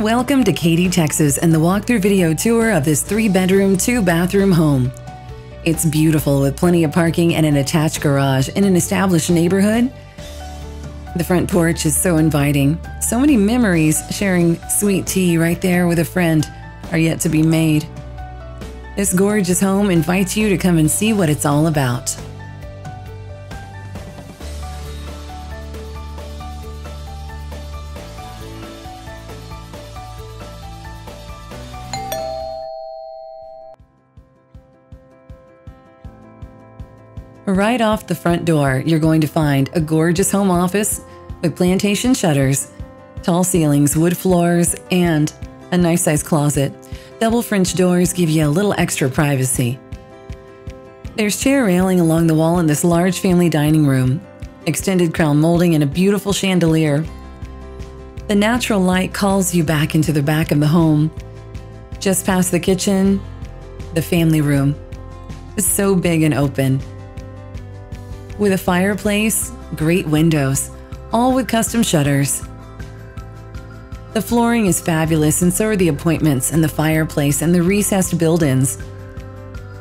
Welcome to Katy, Texas, and the walkthrough video tour of this three bedroom, two bathroom home. It's beautiful with plenty of parking and an attached garage in an established neighborhood. The front porch is so inviting. So many memories sharing sweet tea right there with a friend are yet to be made. This gorgeous home invites you to come and see what it's all about. Right off the front door, you're going to find a gorgeous home office with plantation shutters, tall ceilings, wood floors, and a nice sized closet. Double French doors give you a little extra privacy. There's chair railing along the wall in this large family dining room, extended crown molding, and a beautiful chandelier. The natural light calls you back into the back of the home. Just past the kitchen, the family room. is so big and open with a fireplace, great windows, all with custom shutters. The flooring is fabulous, and so are the appointments and the fireplace and the recessed build ins.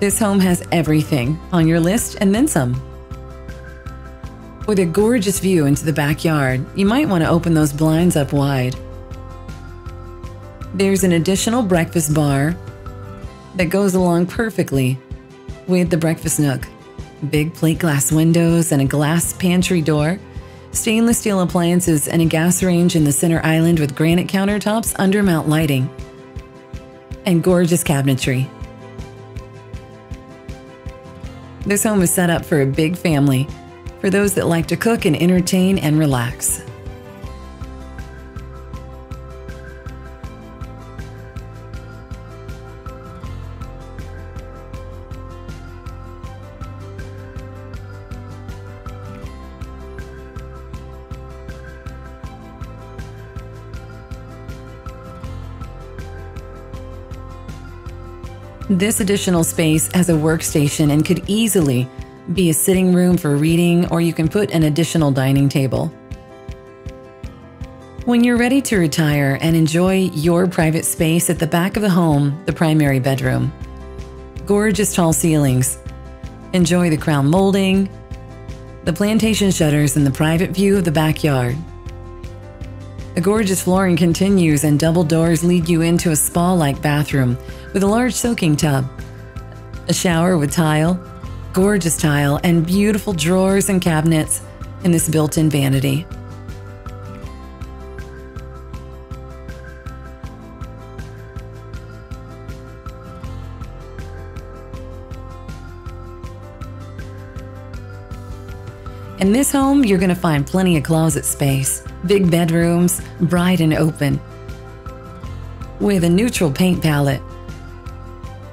This home has everything on your list and then some. With a gorgeous view into the backyard, you might want to open those blinds up wide. There's an additional breakfast bar that goes along perfectly with the breakfast nook big plate glass windows and a glass pantry door, stainless steel appliances, and a gas range in the center island with granite countertops under mount lighting, and gorgeous cabinetry. This home is set up for a big family, for those that like to cook and entertain and relax. This additional space has a workstation and could easily be a sitting room for reading, or you can put an additional dining table. When you're ready to retire and enjoy your private space at the back of the home, the primary bedroom. Gorgeous tall ceilings. Enjoy the crown molding, the plantation shutters, and the private view of the backyard. The gorgeous flooring continues, and double doors lead you into a spa like bathroom with a large soaking tub, a shower with tile, gorgeous tile, and beautiful drawers and cabinets in this built in vanity. In this home, you're going to find plenty of closet space, big bedrooms, bright and open, with a neutral paint palette,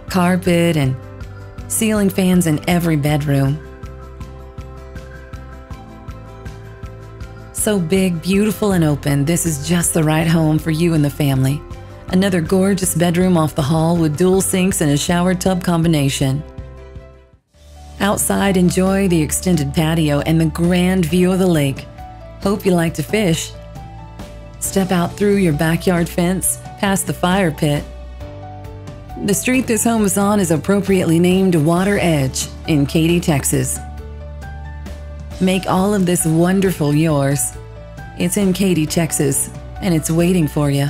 carpet, and ceiling fans in every bedroom. So big, beautiful, and open, this is just the right home for you and the family. Another gorgeous bedroom off the hall with dual sinks and a shower tub combination. Outside, enjoy the extended patio and the grand view of the lake. Hope you like to fish. Step out through your backyard fence, past the fire pit. The street this home is on is appropriately named Water Edge in Katy, Texas. Make all of this wonderful yours. It's in Katy, Texas, and it's waiting for you.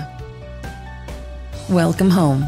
Welcome home.